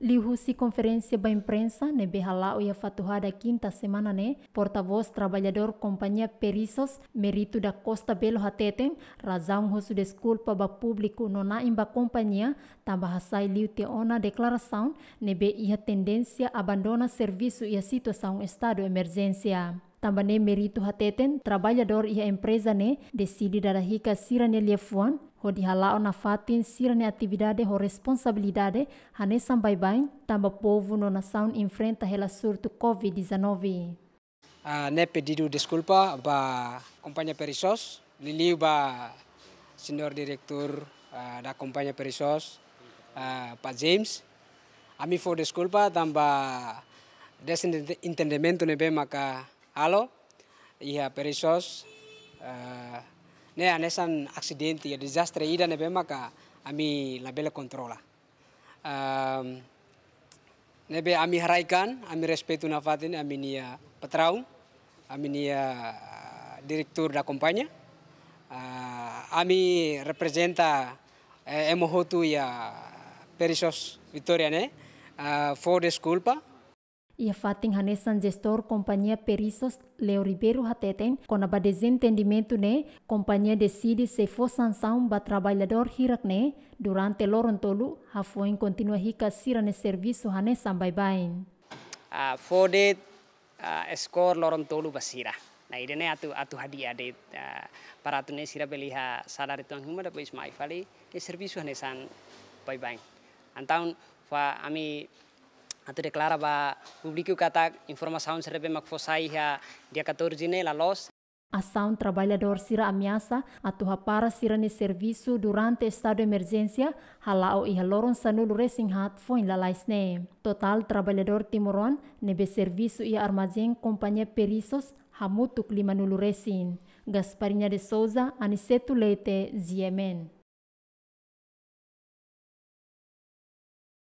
Lihusi conferência ba imprensa ne behalao ia fatuhada quinta semana ne porta-voz trabalhador companhia Perissos Merito da Costa Belo Hateten razão rosu desculpa ba público nona imba companhia. Tambah hasai liu te ona declaração ne be ia tendência abandona serviço e a situação estado emergência. Também merito hateten, trabalhador e a empresa ne decide dar rica sira ne ho dihalao na fatin sira ne atividade ho responsabilidade hanesan bain tamba povo no nação enfrenta hela surto COVID-19. Uh, ne pedido desculpa ba companhia Perissos, liliu ba senhor director uh, da companhia Perissos, uh, pa James. ami for desculpa tamba desentendimento ne be maka alo iha Perissos, uh, ne anesan accidenti ya desastre ida ne bema ka ami labela kontrola. Um, nebe ami haraikan ami respetu na fatin ami nia patrau ami nia direktur da kompanya. Uh, ami representa eh, emohotu ya perisos Victoria ne uh, for desculpa Ia fating hanesan gestor companhia Perissos Leo Ribeiro Hateten, com a desentendimento ne, companhia decide se for sanção ba trabalhador hirak ne, durante lorontolu, hafoin continua hika sira ne serviço hanesan bye bain. Uh, for the uh, score lorontolu basira. Na irene atu atu hadi ade uh, para tu ne sira beliha sadari tuan huma da pois mai fali e serviço hanesan bye bain. Antaun fa ami Atu declara ba publiku kata informação serve mak fosai ha dia 14 ne la los Ação trabalhador sira ameaça atuha para sira ne serviço durante estado de emergência halao e haloron sanulu racing hat foi la laisne. Total trabalhador timoron nebe serviço e armazém companhia perisos hamutuk lima nulu racing. Gasparinha de Souza, Aniceto Leite, Ziemen.